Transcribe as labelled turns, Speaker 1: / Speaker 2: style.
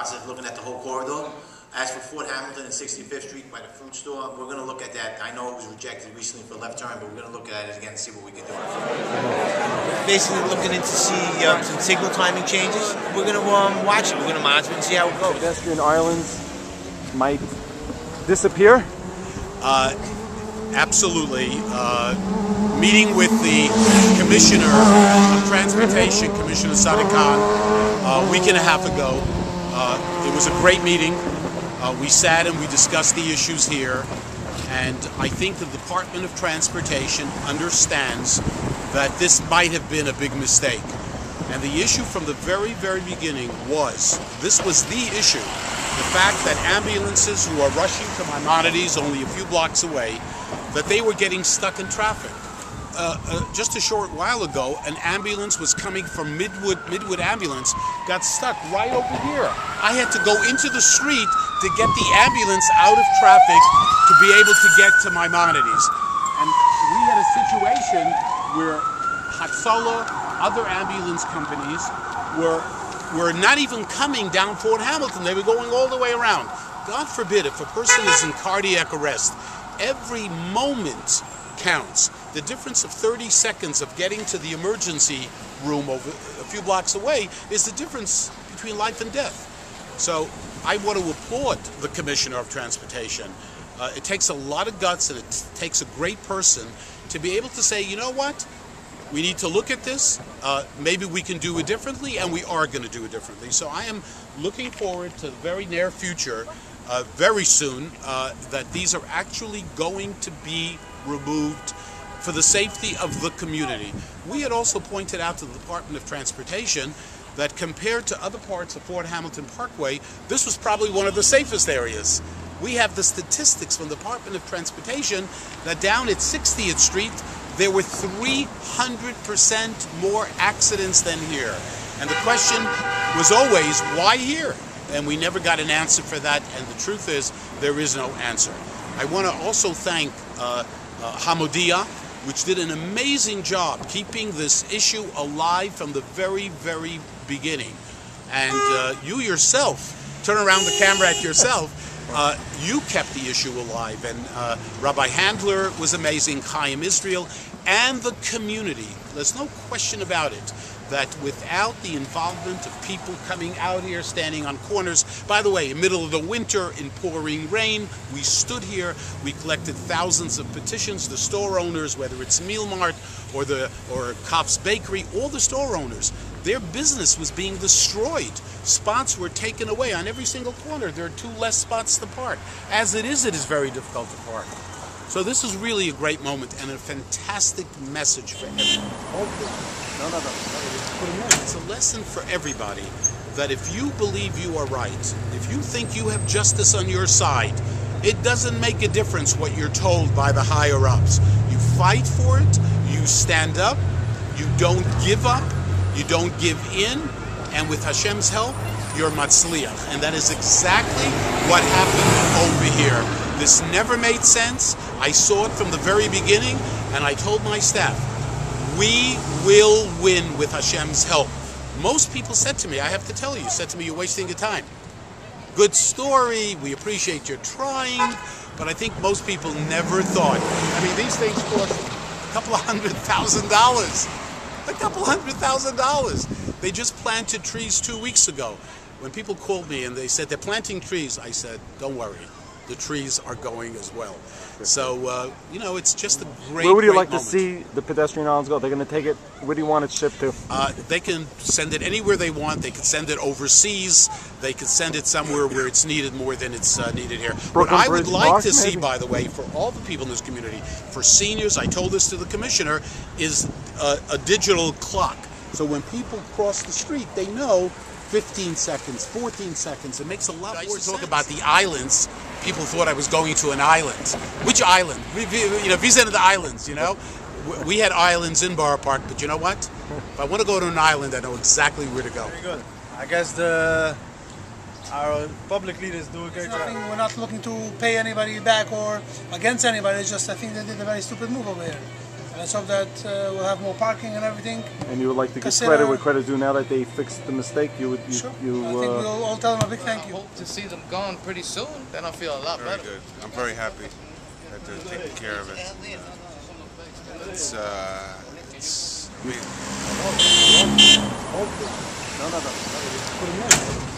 Speaker 1: process of looking at the whole corridor. As for Fort Hamilton and 65th Street by the fruit store, we're going to look at that. I know it was rejected recently for left turn, but we're going to look at it again and see what we can do. Basically, looking into see um, some signal timing changes. We're going to um, watch it. We're going to monitor and see how it goes.
Speaker 2: Pedestrian islands might disappear.
Speaker 3: Uh, absolutely. Uh, meeting with the Commissioner of Transportation, Commissioner Sadik-Khan, uh, a week and a half ago, uh, it was a great meeting. Uh, we sat and we discussed the issues here, and I think the Department of Transportation understands that this might have been a big mistake. And the issue from the very, very beginning was this was the issue the fact that ambulances who are rushing to Maimonides only a few blocks away, that they were getting stuck in traffic. Uh, uh, just a short while ago, an ambulance was coming from Midwood, Midwood Ambulance, got stuck right over here. I had to go into the street to get the ambulance out of traffic to be able to get to Maimonides. And we had a situation where Hatzalah, other ambulance companies, were were not even coming down Fort Hamilton. They were going all the way around. God forbid if a person is in cardiac arrest, every moment counts. The difference of 30 seconds of getting to the emergency room over a few blocks away is the difference between life and death. So I want to applaud the Commissioner of Transportation. Uh, it takes a lot of guts and it takes a great person to be able to say, you know what? We need to look at this. Uh, maybe we can do it differently, and we are going to do it differently. So I am looking forward to the very near future, uh, very soon, uh, that these are actually going to be removed for the safety of the community. We had also pointed out to the Department of Transportation that compared to other parts of Fort Hamilton Parkway, this was probably one of the safest areas. We have the statistics from the Department of Transportation that down at 60th Street, there were 300% more accidents than here. And the question was always, why here? And we never got an answer for that, and the truth is, there is no answer. I want to also thank uh, uh, Hamodia, which did an amazing job keeping this issue alive from the very, very beginning. And uh, you yourself, turn around the camera at yourself, uh, you kept the issue alive. And uh, Rabbi Handler was amazing, Chaim Israel, and the community. There's no question about it that without the involvement of people coming out here, standing on corners, by the way, in the middle of the winter, in pouring rain, we stood here, we collected thousands of petitions, the store owners, whether it's Meal Mart or the or Kopp's Bakery, all the store owners, their business was being destroyed. Spots were taken away on every single corner. There are two less spots to park. As it is, it is very difficult to park. So this is really a great moment and a fantastic message for everyone. No, no, no. It's a lesson for everybody that if you believe you are right, if you think you have justice on your side, it doesn't make a difference what you're told by the higher ups. You fight for it, you stand up, you don't give up, you don't give in, and with Hashem's help, you're matzliach. And that is exactly what happened over here. This never made sense. I saw it from the very beginning, and I told my staff, we will win with Hashem's help. Most people said to me, I have to tell you, said to me, you're wasting your time. Good story, we appreciate your trying, but I think most people never thought. I mean, these things cost a couple of hundred thousand dollars. A couple hundred thousand dollars. They just planted trees two weeks ago. When people called me and they said they're planting trees, I said, don't worry the trees are going as well. So, uh, you know, it's just a great
Speaker 2: Where would you like
Speaker 3: moment.
Speaker 2: to see the pedestrian islands go? They're going to take it, where do you want it shipped to?
Speaker 3: Uh, they can send it anywhere they want. They can send it overseas. They can send it somewhere where it's needed more than it's uh, needed here.
Speaker 2: Brooklyn
Speaker 3: what I would
Speaker 2: Bridge
Speaker 3: like
Speaker 2: Park,
Speaker 3: to see,
Speaker 2: maybe?
Speaker 3: by the way, for all the people in this community, for seniors, I told this to the commissioner, is a, a digital clock. So when people cross the street, they know 15 seconds, 14 seconds. It makes a lot I used to talk about the islands. People thought I was going to an island. Which island? We, we, you know, visited the islands, you know? We- We had islands in Borough Park, but you know what? If I want to go to an island, I know exactly where to go.
Speaker 4: Very good. I guess the our public leaders do a great
Speaker 5: Nothing,
Speaker 4: job.
Speaker 5: we're not looking to pay anybody back or against anybody. It's just I think they did a very stupid move over here. Let's hope that uh, we'll have more parking and everything.
Speaker 2: And you would like to give credit where credit's due now that they fixed the mistake. You would you,
Speaker 5: Sure.
Speaker 2: you
Speaker 5: I think
Speaker 2: uh,
Speaker 5: we'll all tell them a big thank you.
Speaker 6: hope to see them gone pretty soon. Then I'll feel a lot
Speaker 7: Very
Speaker 6: better.
Speaker 7: good. I'm very happy that they're taking care of it. It's, uh, it's, I mean,
Speaker 2: no no no.